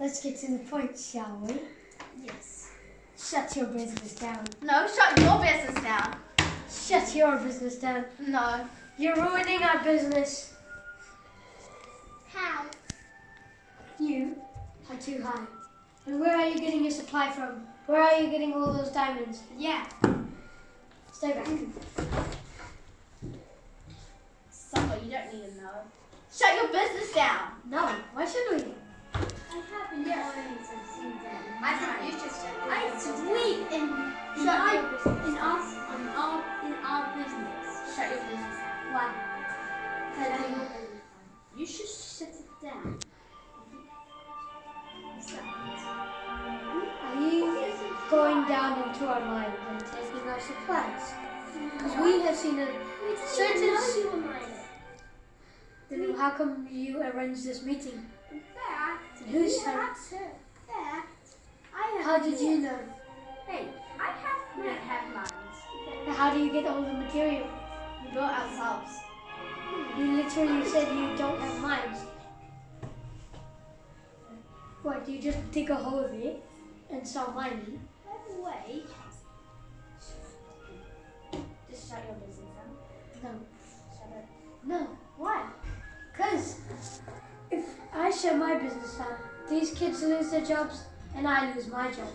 Let's get to the point, shall we? Yes. Shut your business down. No, shut your business down. Shut your business down. No. You're ruining our business. How? You are too high. And where are you getting your supply from? Where are you getting all those diamonds? Yeah. Stay back. Suffer, you don't need to know. Shut your business down. No, why should we? I haven't yes. since seen them. I think you should shut your I sleep in, in, Shut our, in, our, in, our, in our business. Shut your business down. Why? Tell me your business. You should shut it down. Are you going down into our mine and taking our supplies? Mm. Because we have seen a certain. you were mine. Then how come you arranged this meeting? Fact, Who's her? fact, I have How did you know? Hey, I have have mines. How do you get all the material? We built ourselves. You hmm. literally said you don't have mines. What, do you just dig a hole there and start mining? By the way, Just shut your business down. No. Shut my business down, these kids lose their jobs and I lose my job.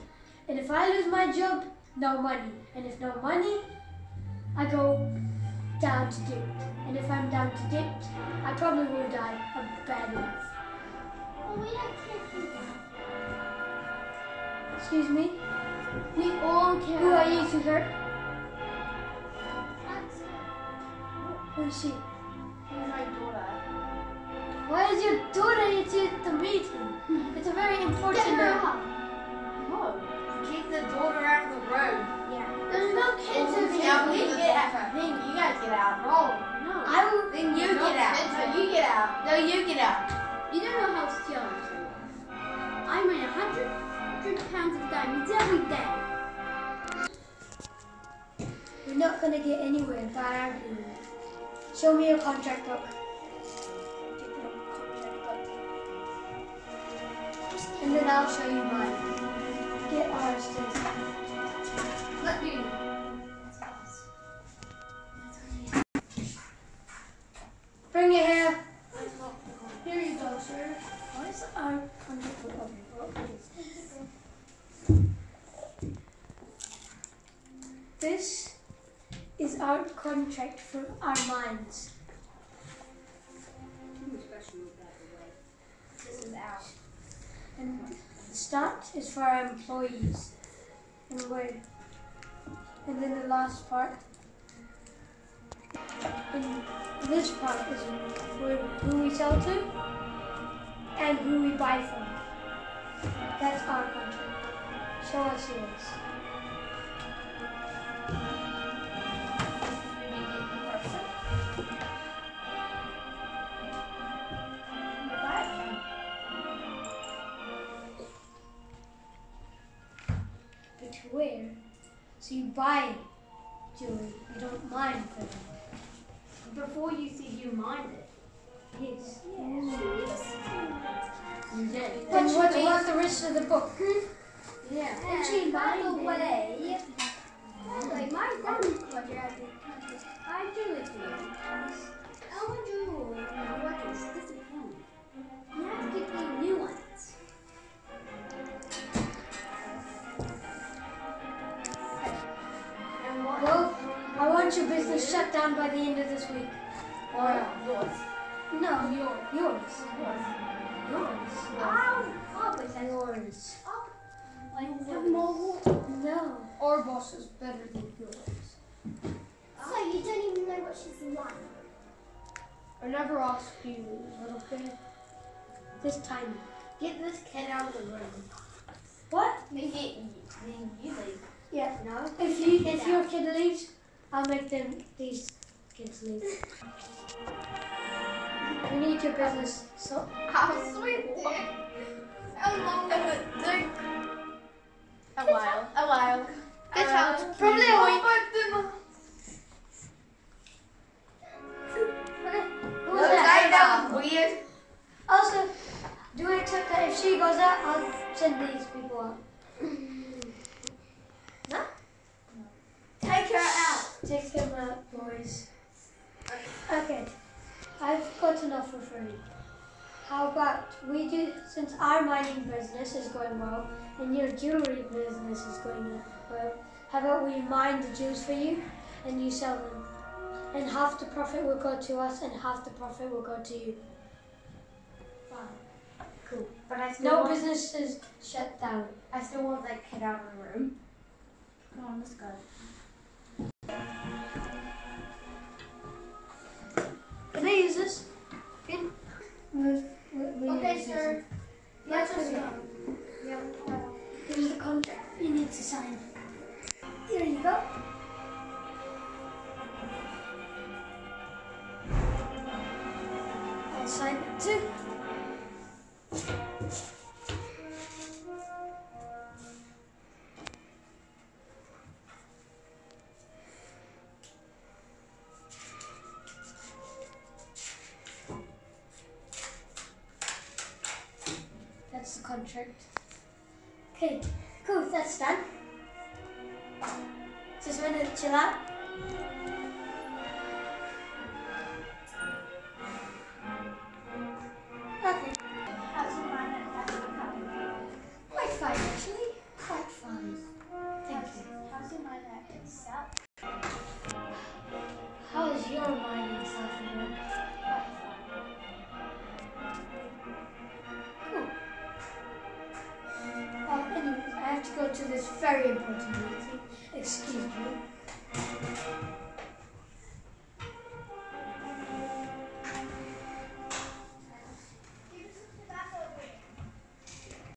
And if I lose my job, no money. And if no money, I go down to debt. And if I'm down to debt, I probably will die a bad death. we don't care that. Excuse me? We all care. Who are you to hurt? Who is she? He's my daughter. Why is your daughter here at the meeting? It's a very important Get her note. out. No. Keep the daughter out of the room. Yeah. There's no kids in Now we here. get out. Pink, you guys get out. No. No. I will. Then you No get out. kids No, in you get out. No, you get out. You don't know how skilled I am. I mine a hundred, hundred pounds of diamonds every day. We're not gonna get anywhere by arguing. Show me your contract book. And then I'll show you mine. Get ours too. Let me. Bring it here. Here you go, sir. What is our book? This is our contract for our mines. This is out. And the start is for our employees. And and then the last part. And this part is who we sell to and who we buy from. That's our contract. Show us yours. You buy jewelry, you don't mind for them. Before you see you mind it. Yes. You did. Then what about the rest of the book? Yeah. And she by the Well, I want your business shut down by the end of this week. Or yours. No, yours. Yours. Yours. I'll always Yours. like have more. No. Our boss is better than yours. So you don't even know what she's like. I never asked you, little kid. This time. Get this kid out of the room. What? Get then you leave. Yeah. No. If you if your kid leaves, I'll make them these kids leave. We need your business. So How sweet, dick. How long does it take? A while. A while. Good Uh, child. probably a week. Who was that? Weird. Also, do Do we accept that if she goes out, I'll send these people out? How about we do, since our mining business is going well and your jewelry business is going well, how about we mine the jewels for you and you sell them? And half the profit will go to us and half the profit will go to you. Fine. Cool. But I still No want, businesses shut down. I still want that kid out of the room. Come on, let's go. Can I use this? Can this. Let us go. Yep. Here's the contract you need to sign. Contract. Okay, cool, that's done. Just want to chill out. Okay, to this very important meeting. Excuse me.